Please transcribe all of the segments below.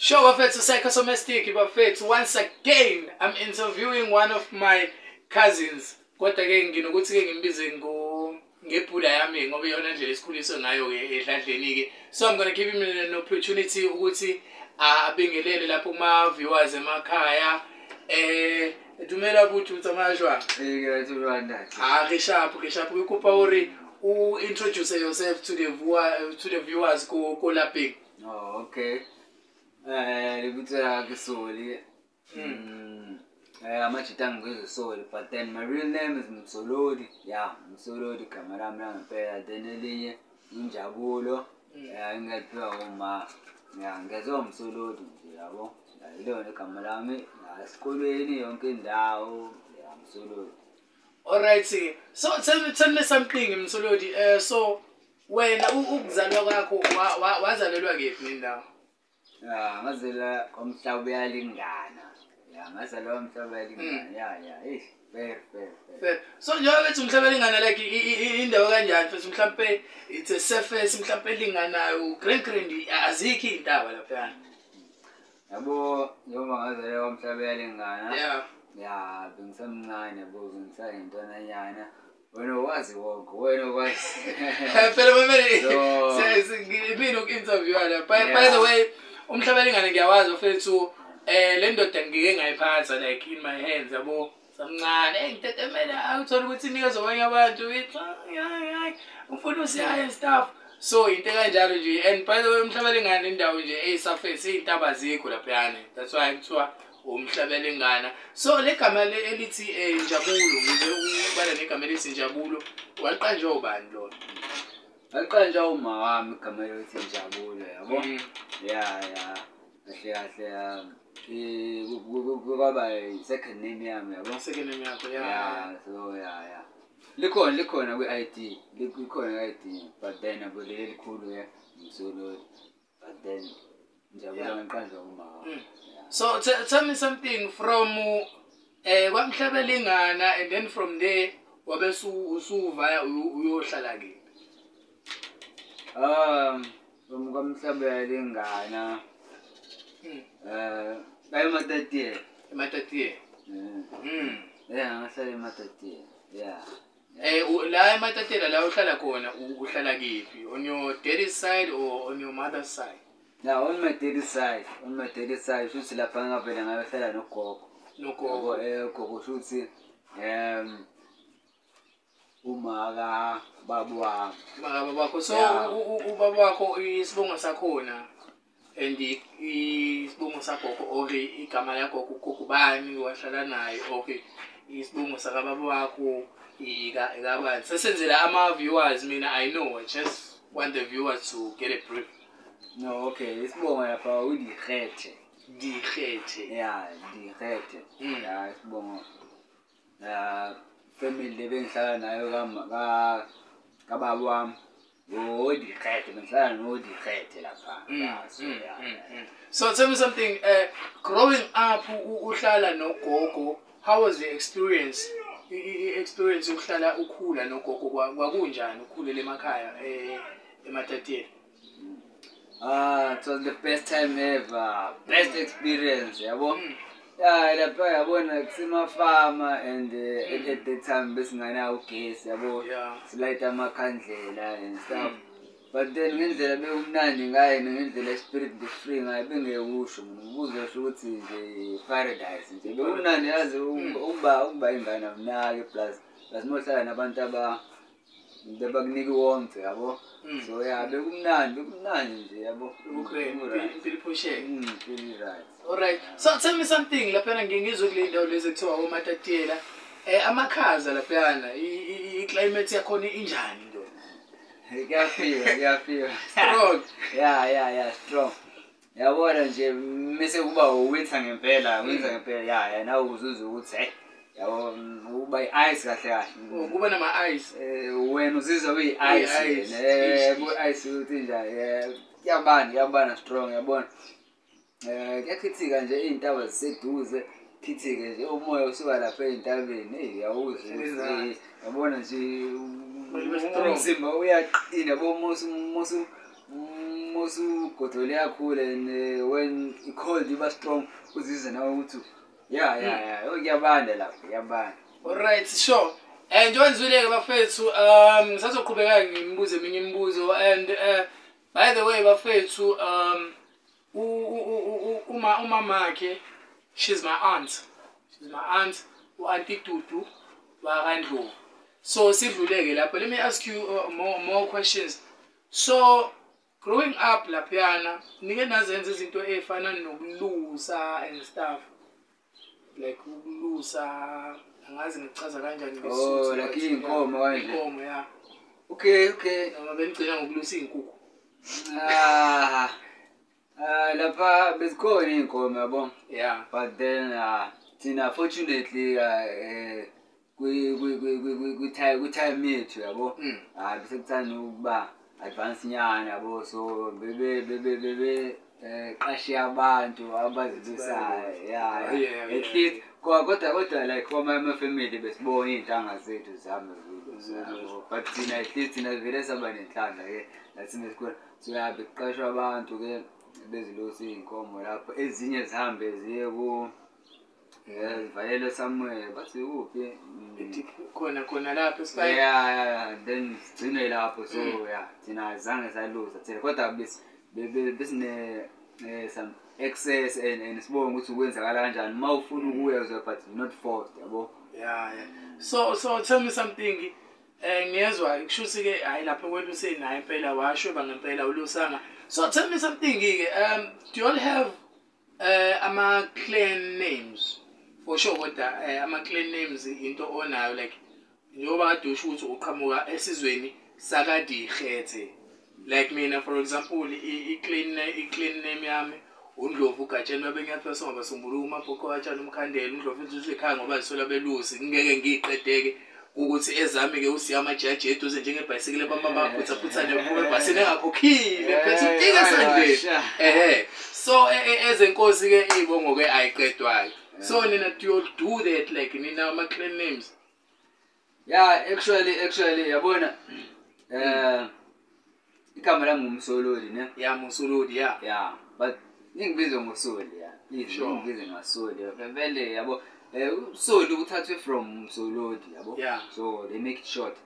Sure, Bafethu, psychosomatic, Bafethu. Once again, I'm interviewing one of my cousins. Kodwa-ke nginokuthi-ke ngimbize ngebhula yami ngoba iyona ndlela esikhuliswe ngayo-ke edladleni-ke. So I'm gonna give him an opportunity ukuthi abingelele lapho kuma-viewers emakhaya. Eh, dumela buthi utsamajwa. Eh, guys, uRwanda. Ah, Rishabh, Rishabh, ukupa uri u introduce yourself to the viewers to the viewers ko ko lapeng. Oh, okay. rekutira eh, kusori hmm. mm, eh, amajita ngezesori but then my real name is msolori ya msolori gama lami langempela then elinye injabulo hmm. eh, engaphiwa uma ngezo msolori nje yabo ilona igama lami esikolweni yonke indawo ya msolori allright so tell me, tell me something msolori uh, so wena ukuzalwa kwakho wazalelwa wa, wa kephi nendawo Ya, ngazela omhlaba uyalingana. Ya, ngazela omhlaba uyalingana. Hmm. Ya, ya, eh. Fair, fair, fair. So njengoba bethi umhlaba elingana like indawo kanjani futhi mhlawumbe it's a surface mhlawumbe elinganayo grand grand azikho izintaba lapha. Yabo njengoba ngazela omhlaba uyalingana. Yeah. Ya, bengisemncane bo ngisayintwananyana. wena wazi wonke wena okwazi phela manje sesingibini uku interview la by the way umhlaba elingane ngiyawazi bafethu eh le ndoda ngike ngayiphatha like in my hands yabo samncane hey ngitetemela awuthola ukuthi inikeza abanye abantu ah, ufuna usiyaye stuff so into kanjalo nje and by the way umhlaba elingane indawo nje eyisurface eh, iy'ntaba zikho laphayana that's why kuthiwa umhlaba elingana so le gama elithi eh, njabulo ngize ukubala negama elithi njabulo waliqanjwa ubani lona waliqanjwa uma wami igama elithi njabulo Mm. Yeah, yeah. Kahle kahle um kwaba second name yami yabo. Second name yakho yeah. Yeah, so yeah, yeah. Likhona likhona kwi-ID, likhona i but then yabo leli likhulu ke umsolo but then njabula ngiqanjwa kuma. So tell me something from eh kwamhlabelingana and then from there wabe usuva uyohlala kini. Um vamuka misava hmm. eh, eh. hmm. eh, ya le nghana um va ematatiye ematatiye ya nga hlale ematatiye ya um la ematatiye la u hlala kona u hlala kephi on your dady side or on your mother side ya on my dady side on my dady side shouthi lapha ngingavele ngayo hlala nogogo nogogo um gogo shouthi um umaka babo babo bakho so ubaba wakho isibongo sakhona and isibongo sakho or igama lakho kokubani washala naye okay isibongo saka babo wakho ika ekabani sesenzela ama viewers mina i know i just want the viewers to get a brief no okay isibongo yapha u di rete di rete yeah di rete hmm. yeah isibongo la family lebenhlala nayo ka kababa wam ngodikrethe bendihlala nodikrethe lapha mm, mm, mm, so tell me something um uh, growing up uhlala nogogo how was your experience i-experience yokuhlala ukhula nogogo kwakunjani ukhulela emakhaya um ematateni ah it was the best time ever best experience yabo yeah, well, mm yeah, lapha yabona kusemafama and uh, mm. at the time besinganayo ugesi yabo yeah. silayite amakhandlela and stuff mm. but then ngendlela bewumnandi ngaye nangendlela i-spirit the free ngaye bengeyekusho mna ubuze sho ukuthi nje i-paradise nje bewumnandi yazi mm. ukuba ingane amnake plus plus mohlala nabantu aba mm into abakunika wonke yabo mm. so ya bekumnandi bekumnandi nje yabopilipushekeallright mm, so tell me something laphana ngengizokule ndawo lezi ekuthiwa omatatiyela um eh, amakhaza laphana iclimate yakhona injani into kuyafika kuyafika strong ya ya ya strong yabona nje mese kuba uwinter ngempela winter ngempela ya ya nawe uzuze ukuthi hey uba yi-ice kahle kahle oh, kuba nama-ice um wena uzizwa ube yi-ice ice uthi njani um eh, kuyabana kuyabana strong yabona um eh, kuyakhithika nje iy'ntaba ziseduze khithike nje umoya usuka lapha ey'ntabeni eyi uyawuze yabona nje umzimba uyaqina bomosugodole yakhule and when i-cold iba strong uzize nawe ukuthi yayayayiyabanda hmm. oh, la iyabanda allright sure um njengoba ndizweleke bafethu um ngisazoqhubekayo ngimbuzo eminye imibuzo and um by the way bafethu um uma umamakhe she's my aunt she's my aunt u-anti dudu wakandlovu so sidluleke lapho let me ask you uh, more, more questions so growing up laphiyana nike nazenza izinto ey'fana nokulusa and stuff like ukulusa angazi ngichaza kanjani oh, like iy'nkomo kanjeinkomo ya okay okay noma bengigcina ngokulusa iy'nkukhu Uh, lapha bezikhona iy'nkomo yabo ya yeah. but then uh, thina fortunately uh, uh, kwi-time yethu yabo mm. uh, besekuthanda ukuba advance nyana yabo so bebe, bebe, bebe, bebe qashi eh, abantu abazibisayo ya oh, kodwa kodwa like for my family besibona iy'ntanga zethu zihambe but thina atleast thina vele saba nenhlanda ke lathina sikhona so ya bekuqashwa abantu ke bezilosa iy'nkomo lapho ezinye zihambe ziye ku zivalelwe eh, somewhere but ikuphi mm. khona khona lapho ya then sigcinwe lapho so mm. ya thina zange saluza thina kodwa besine eh, some access and and sibone ukuthi ukwenzakala kanjani mawufuna ukuyezwa but not forced yabo yeah yeah so so tell me something eh ngiyezwa kushuthi ke hayi lapha kwelusi naye impela washo bangempela ulusanga so tell me something ke um do you all have eh ama clan names for sure kodwa eh, ama clan names into onayo like njengoba kade usho ukuthi uqhamuka esizweni sakadihethe like mina for example i clean i clean name yami undlovu ugatsheni babengiyaphesa ngoba sombuluka umabhoko watshana umkhandela undlovu uthi ekhaya ngoba zisola belusi ngeke ngiqedeke ukuthi ezami ke usiyama jaji eduze njengebhayisikile bamama phutha phutha nephuma ebhasini engakhokhile phethe utika esandleni ehe so e, e, ezenkosi ke ibongo ke ayiqedwayo so nina you do that like nina ama clan names yeah actually actually yabona hmm. eh igama lami ngumsololi ne ya musololi ya ya but ingibize ngosoli ya ingibize ngasoli vele yabo um usoli uthathwe from msololi yabo so they make it short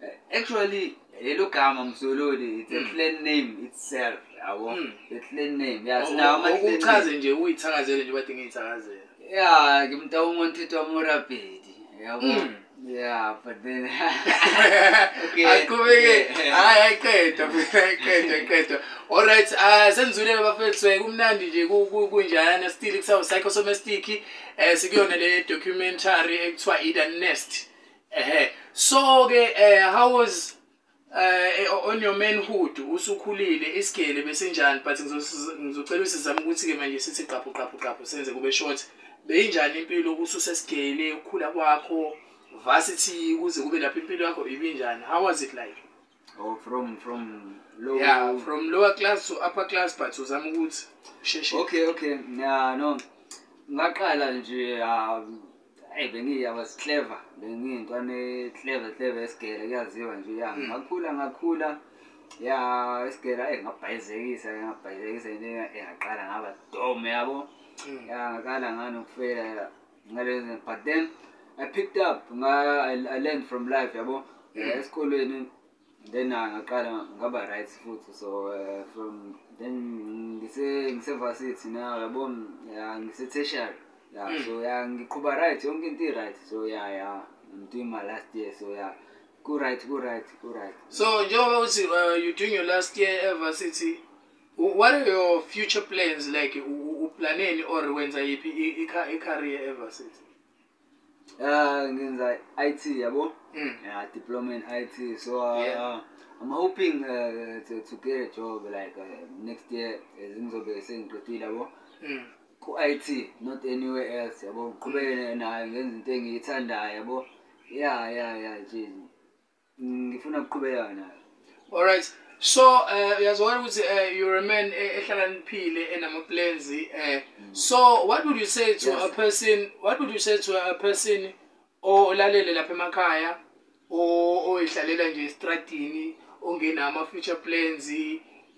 eh, actually lelo gama msololi it's a mm. clan name itself yabo mm. the clan name ya sinawo amauchaze nje uyithakazele nje badinga iyithakazele ya ngimntawumontetho wamorabhedi yabo mm. Yeah, but then okay. Aqhubeke. Hayi ayiqedwa futhi ayiqedwa iqedwa. Alright, ah senzule bafethu kumnandi nje kunjana still kusawu psychosomatic eh sikuyona le documentary ekuthiwa eh, Eden Nest. Ehhe. So ke eh how was uh on your manhood usukhulile isigele bese njani but ngizocela usizame ukuthi ke manje sithi qaphu qaphu qaphu senze kube short. Beyinjani impilo ukuthi usesigele ukukhula kwakho? varsity ukuze kube lapho impilo yakho ibinjani how was it like oh, from, from low... yeah, from lower class to upper class but uzama ukuthi okay okay yeah, no ngaqala nje um, eyi bengiyiwas clever bengiyintwane clever clever esigela kuyaziwa nje ya hmm. ngakhula ngakhula ya esigela eyi ngabhayizekisa ngabhayizekisa into engaqala ngaba dome yabo hmm. ya ngaqala nganokufela ngalezi but then I picked up I, I learned from life yabo eh, esikolweni then ah, ngaqala ngaba right futhi so uh, from then ngise ngise varsity na yabo ngise teacher. yeah mm. so yeah ngiqhuba right yonke into i right so yeah yeah I'm doing my last year so yeah go right go right go right so njengoba uh, you doing your last year evarsity what are your future plans like uplaneni or wenza yipi i-career evarsity uh, ngenza IT yabo. Mm. Yeah, diploma in IT. So uh, yeah. Uh, I'm hoping uh, to, to get a job like uh, next year to sengiqedile yabo. Mm. ku-IT not anywhere else yabo ngiqhubeke mm. nayo ngenza into engiyithandayo yabo Yeah, yeah, yeah, jeez. ngifuna ukuqhubeka na. alright so uh, eh, uyazibona ukuthi uh, eh, you're a man e-, ehlakaniphile enamaplans eh so what would you say to yes. a person what would you say to a person olalele lapha emakhaya oyihlalela nje estradini ongena ama future plans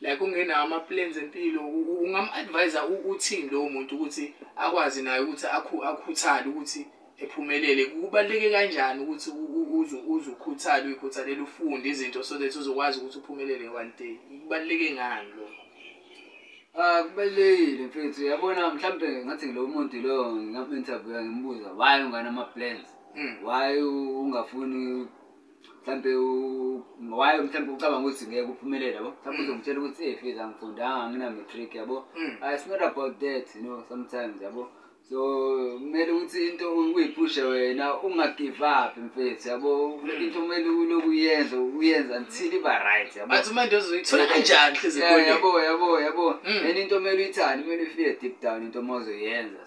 like ungena ama plans empilo ungamadvisor uthini lo muntu ukuthi akwazi naye ukuthi akhuthale ukuthi ephumelele kubaluleke kanjani ukuthi uze ukhuthale uyikhuthalele ufunde izinto so that uzokwazi ukuthi uphumelele one day kubaluleke ngani lokho Ah kubalekile mfethu yabona mhlambe ngathi lo muntu lo ngingaminterviewa ngimbuza why ungana ama plans hmm. why ungafuni mhlambe why mhlambe ucabanga ukuthi ngeke uphumelele yabo mhlambe hmm. uzongitshela ukuthi eh Fiza ngifundanga ngina matric yabo hmm. ah, it's not about that you know sometimes yabo so kumele ukuthi into uyiphusha wena ungagive up mfethu yabo hmm. into kumele ulokuyenza uyenza until iba right yabobut manje uzoyithola kanjani hlezi yabo yabo yabo and hmm. into kumele uyithande kumele ufike deep down into uma uzoyenza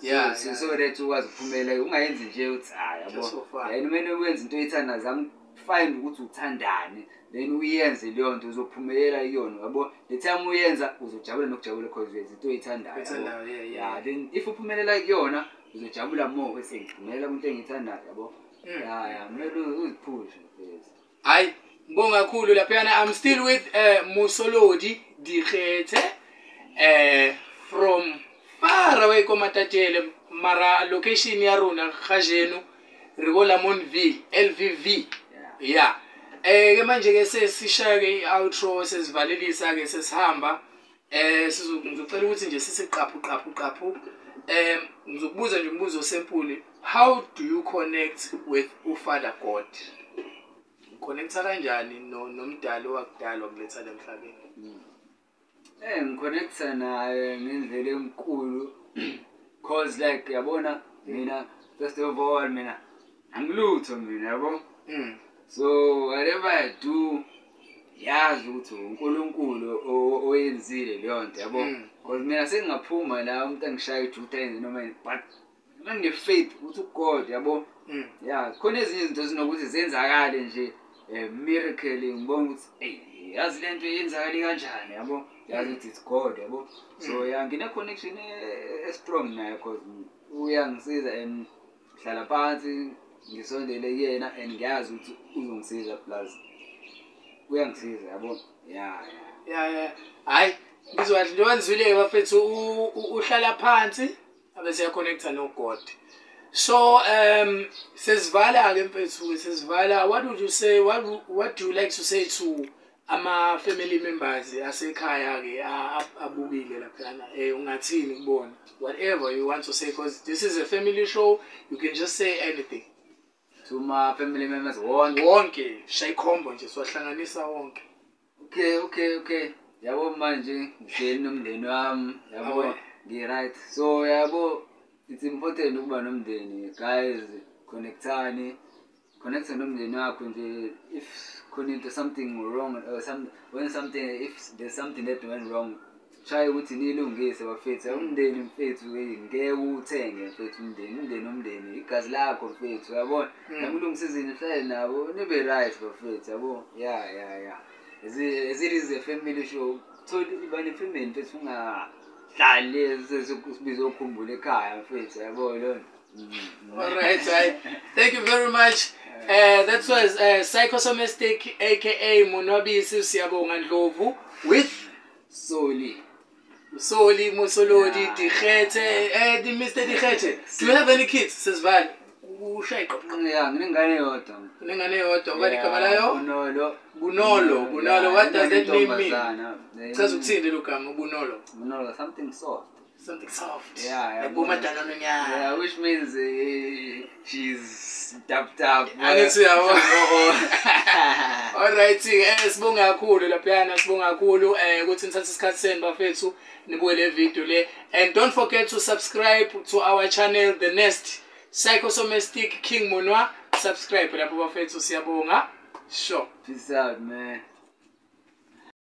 so that ukwazi uphumelee ungayenzi nje uthi hayi yabo and kumele uyenza into oyithanda zami find ukuthi uthandane then uyenze leyo nto uzophumelela iyona yabo the time uyenza uzojabula nokujabula because uyenza into oyithandayo ya then if uphumelela kuyona uzojabula more bese ngiphumelela kwinto engiyithandayo yabo ya ya kumele uziphushe hayi ngibonga kakhulu laphayana i'm still with uh, eh, musolodi dikgethe uh, from far away komatatele mara location ya rona gajeno rivolamonville lvv ya eh ke manje ke sesishaya ke outro sesivalelisa ke sesihamba eh sizocela ukuthi nje sisiqaphu qaphu qaphu eh ngizokubuza nje umbuzo sempuli how do you connect with ufather god connecta kanjani no nomdali wakudala wakuletha lemhlabeni eh ngiconnecta naye ngendlela enkulu cause like yabona mina first of all mina angilutho mina yabo mm so whatever i do yazi ukuthi uNkulunkulu oyenzile leyo nto yabo hmm. because mina sengingaphuma la umuntu engishaya ijuta yenze noma but ngine faith ukuthi uGod yabo hmm. yeah khona ezinye izinto zinokuthi zenzakale nje miracle ngibona ukuthi hey yazi lento yenzakale kanjani yabo yazi hmm. ukuthi it's God yabo so yeah ngine connection e, e-, e- strong naye because uyangisiza and hlala phansi ngisondele kuyena and ngiyazi ukuthi uzongisiza plus uyangisiza yabo ya ya ya hayi ngizowathi njengoba nizwile-ke bafethu uhlala phansi abe siyaconnecta nogod so um sesivala-ke mfethu-ke sesivala what would you say what, what do you like to say to ama-family members asekhaya-ke abukile laphana um eh, ungathini kubona whatever you want to say because this is a family show you can just say anything Zuma family members wonke wonke shayikhombo nje siwahlanganisa wonke okay okay okay yabo manje ngiyena nomndeni wami yabo ngi right so yabo it's important ukuba nomndeni guys connectani connect nomndeni wakho nje if connect something wrong or uh, some when something if there's something that went wrong shaye ukuthi nilungise bafethu umndeni mfethu ngeke uthenge mfethu umndeni umndeni umndeni igazi lakho mfethu yabona hmm. nakulungisizini hlale nabo nibe right bafethu yabo ya ya ya ezilize family show tholi ibani family mfethu ungahlali sibizo ukukhumbula ekhaya mfethu yabo lona mm-hmm. All right, right. Thank you very much. Uh, that was uh, Psychosomastic, aka Munobi Siyabonga Ndlovu, with Soli. Soli, Mussolodi, yeah. Dichete, eh, di Mr. Dichete. Do you have any kids? Says Val. Ushayko. Yeah, ngingane yoto. Ngingane yoto. Ngani kamala yo? Bunolo. Bunolo. Bunolo. What does that name mean? Says Uthini lukama, Bunolo. Bunolo, something soft something soft. Yeah, yeah. Like woman dynamic, yeah. Yeah, which means uh, eh, she's dapped up. I need to have one. Alright, eh, sibonga kakhulu laphayana sibonga kakhulu eh ukuthi nithathe isikhathi senu bafethu nibuke le video le and don't forget to subscribe to our channel the nest psychosomatic king munwa subscribe lapho bafethu siyabonga sure peace out man